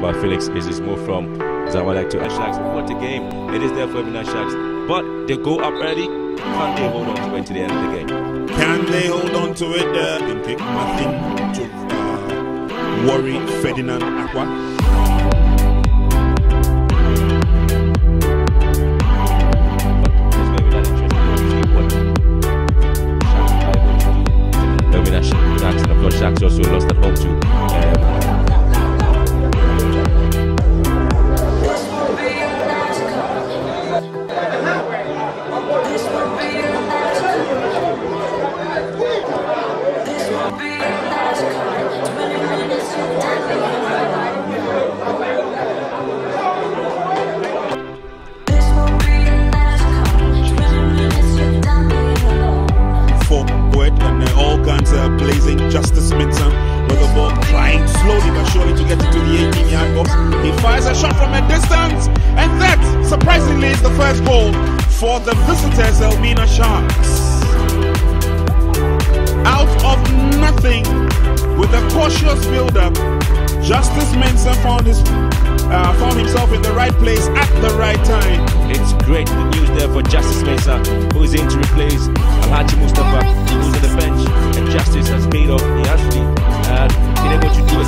by Felix is his move from Zawalek to Sharks. What a game. It is there for Mina Sharks. But they go up early. Can they hold on to it to the end of the game? Can they hold on to it? Uh, can take nothing to uh, worry Ferdinand Aqua. Sharks, and of course, Sharks also lost at home to um, Justice Mensah with the ball trying slowly but surely to get into the 18 yard box. He fires a shot from a distance, and that surprisingly is the first goal for the visitors, Elmina Sharks. Justice Mensah found his uh, found himself in the right place at the right time. It's great news there for Justice Mensah, who is in to replace Alhaji Mustafa, who's on the bench. And Justice has paid off. He has really uh, been able to do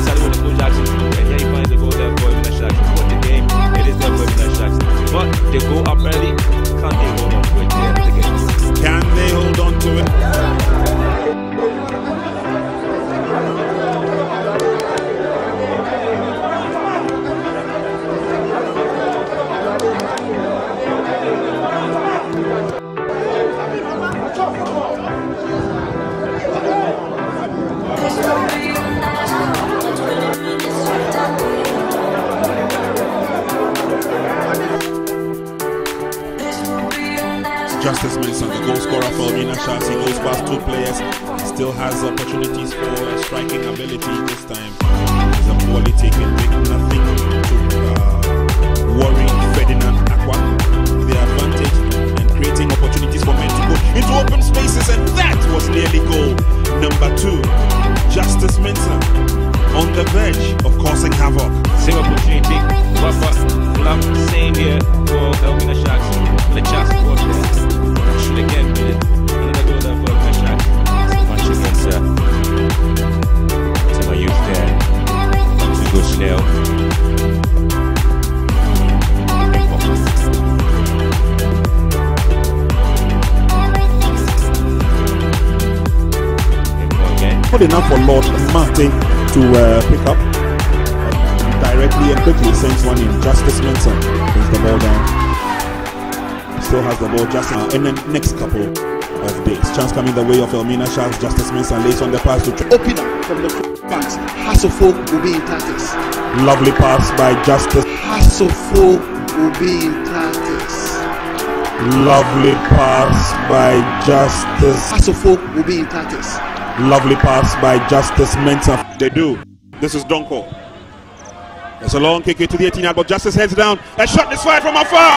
Justice Mensah, the goal scorer for Elmina Sharks. He goes past two players. Still has opportunities for striking ability this time. He's a poorly taken big nothing to uh, Good enough for Lord Martin to uh, pick up. Directly and quickly sends one in. Justice Mensah brings the ball down. Still has the ball just now. in the next couple of days. Chance coming the way of Elmina Sharks. Justice Mensah lays on the pass to. Open up from the fans. Hasselfolk will be in tactics. Lovely pass by Justice. Hasselfolk will be in tactics. Lovely pass by Justice. Hasselfolk will be in tactics. Lovely pass by Justice Mensah. They do. This is Donko. There's a long kick into the 18 yard, but Justice heads down. A shot is fired from afar.